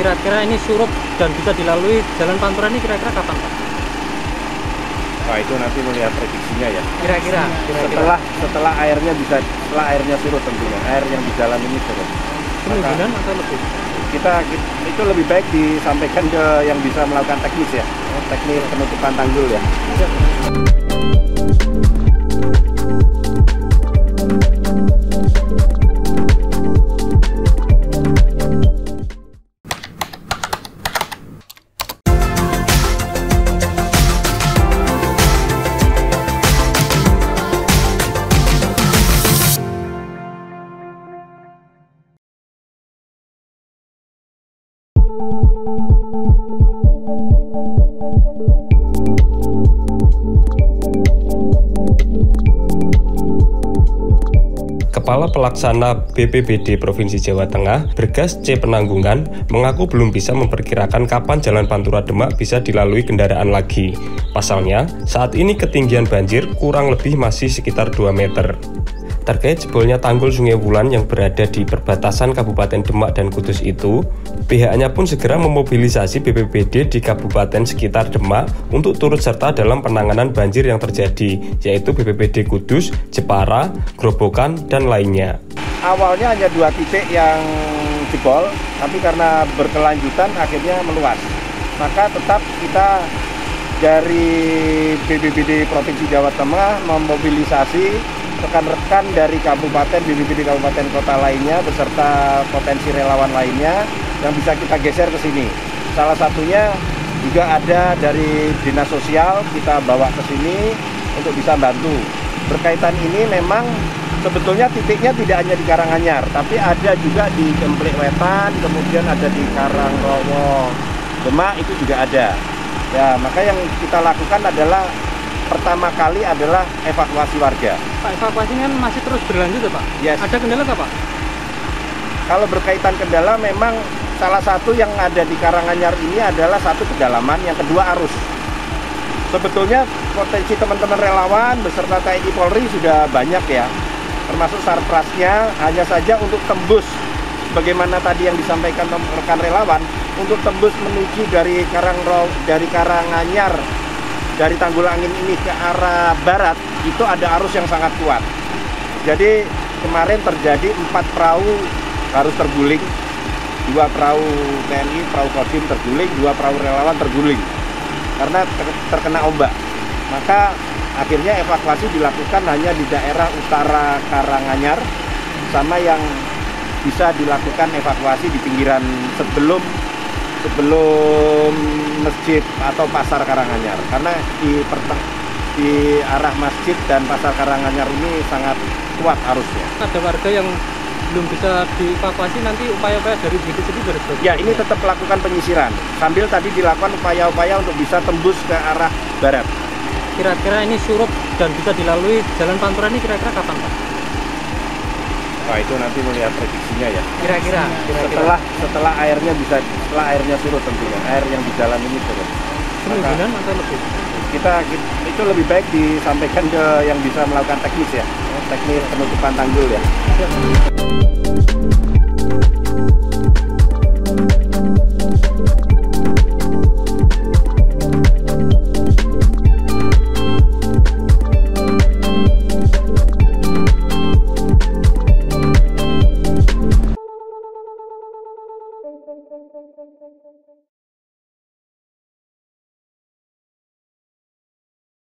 Kira-kira ini surut dan bisa dilalui jalan Pantura ini kira-kira kapan Pak? Wah itu nanti melihat prediksinya ya. Kira-kira. Setelah setelah airnya bisa setelah airnya surut tentunya air yang di jalan ini surut. Kemungkinan atau lebih? Kita, kita itu lebih baik disampaikan ke yang bisa melakukan teknis ya, teknis penutupan tanggul ya. Kepala Pelaksana BPBD Provinsi Jawa Tengah, Bergas C. Penanggungan, mengaku belum bisa memperkirakan kapan Jalan Pantura Demak bisa dilalui kendaraan lagi. Pasalnya, saat ini ketinggian banjir kurang lebih masih sekitar 2 meter. Terkait jebolnya tanggul Sungai Wulan yang berada di perbatasan Kabupaten Demak dan Kudus itu, pihaknya pun segera memobilisasi BPBD di kabupaten sekitar Demak untuk turut serta dalam penanganan banjir yang terjadi, yaitu BPBD Kudus, Jepara, Grobogan, dan lainnya. Awalnya hanya dua titik yang jebol, tapi karena berkelanjutan akhirnya meluas. Maka tetap kita dari BPBD Provinsi Jawa Tengah memobilisasi rekan-rekan dari kabupaten, BPBD kabupaten kota lainnya beserta potensi relawan lainnya yang bisa kita geser ke sini. Salah satunya juga ada dari dinas sosial kita bawa ke sini untuk bisa bantu. Berkaitan ini memang sebetulnya titiknya tidak hanya di Karanganyar, tapi ada juga di Kemplik Wetan, kemudian ada di Karangrowo, Demak itu juga ada. Ya, maka yang kita lakukan adalah pertama kali adalah evakuasi warga. Pak, evakuasi kan masih terus berlanjut ya Pak? Yes. Ada kendala nggak Pak? Kalau berkaitan kendala memang salah satu yang ada di Karanganyar ini adalah satu kedalaman, yang kedua arus. Sebetulnya potensi teman-teman relawan beserta TNI Polri sudah banyak ya, termasuk sarprasnya hanya saja untuk tembus bagaimana tadi yang disampaikan rekan relawan untuk tembus menuju dari Karang dari Karanganyar dari Tanggul Angin ini ke arah barat itu ada arus yang sangat kuat. Jadi kemarin terjadi empat perahu harus terguling, dua perahu TNI, perahu Kodim terguling, dua perahu relawan terguling karena terkena ombak. Maka akhirnya evakuasi dilakukan hanya di daerah utara Karanganyar sama yang bisa dilakukan evakuasi di pinggiran sebelum sebelum masjid atau pasar Karanganyar karena di di arah masjid dan pasar Karanganyar ini sangat kuat arusnya. Ada warga yang belum bisa dievakuasi nanti upaya-upaya dari BPD sendiri dari Ya ini tetap melakukan penyisiran sambil tadi dilakukan upaya-upaya untuk bisa tembus ke arah barat. Kira-kira ini surut dan bisa dilalui jalan Pantura ini kira-kira kapan Pak? Wah itu nanti melihat prediksinya ya. Kira-kira. Setelah setelah airnya bisa setelah airnya surut tentunya air yang di jalan ini surut. Kemungkinan atau lebih? Kita, kita itu lebih baik disampaikan ke yang bisa melakukan teknis ya, teknis penutupan tanggul ya. Ya.